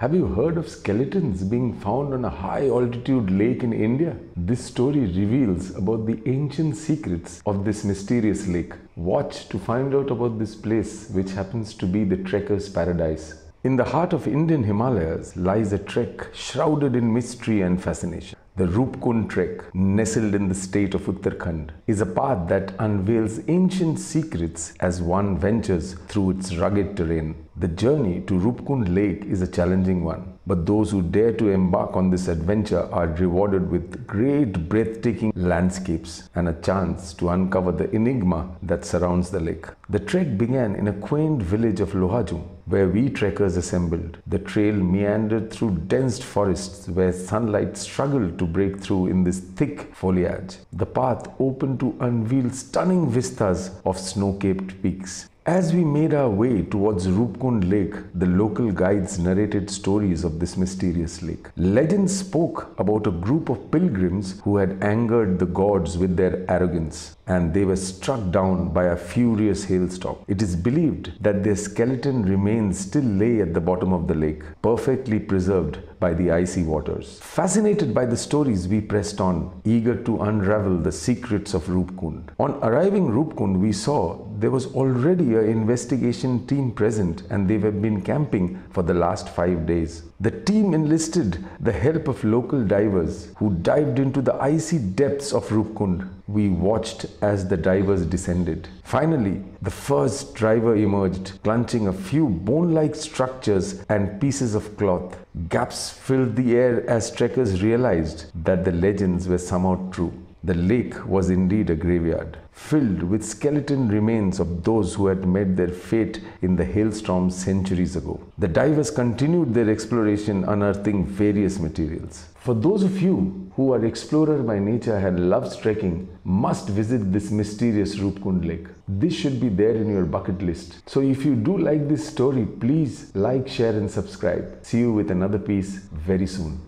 Have you heard of skeletons being found on a high altitude lake in India? This story reveals about the ancient secrets of this mysterious lake. Watch to find out about this place, which happens to be the trekker's paradise. In the heart of Indian Himalayas lies a trek shrouded in mystery and fascination. The Roopkund Trek, nestled in the state of Uttarakhand, is a path that unveils ancient secrets as one ventures through its rugged terrain. The journey to Roopkund Lake is a challenging one, but those who dare to embark on this adventure are rewarded with great breathtaking landscapes and a chance to uncover the enigma that surrounds the lake. The trek began in a quaint village of Lohajung, where we trekkers assembled. The trail meandered through dense forests where sunlight struggled to break through in this thick foliage. The path opened to unveil stunning vistas of snow-capped peaks. As we made our way towards Roopkund Lake, the local guides narrated stories of this mysterious lake. Legends spoke about a group of pilgrims who had angered the gods with their arrogance and they were struck down by a furious hailstorm. It is believed that their skeleton remains still lay at the bottom of the lake, perfectly preserved by the icy waters. Fascinated by the stories, we pressed on, eager to unravel the secrets of Roopkund. On arriving Roopkund, we saw there was already an investigation team present and they have been camping for the last five days. The team enlisted the help of local divers who dived into the icy depths of Roopkund. We watched as the divers descended. Finally, the first driver emerged, clutching a few bone like structures and pieces of cloth. Gaps filled the air as trekkers realized that the legends were somehow true. The lake was indeed a graveyard, filled with skeleton remains of those who had met their fate in the hailstorm centuries ago. The divers continued their exploration, unearthing various materials. For those of you who are explorer by nature and loves trekking, must visit this mysterious Roopkund Lake. This should be there in your bucket list. So if you do like this story, please like, share and subscribe. See you with another piece very soon.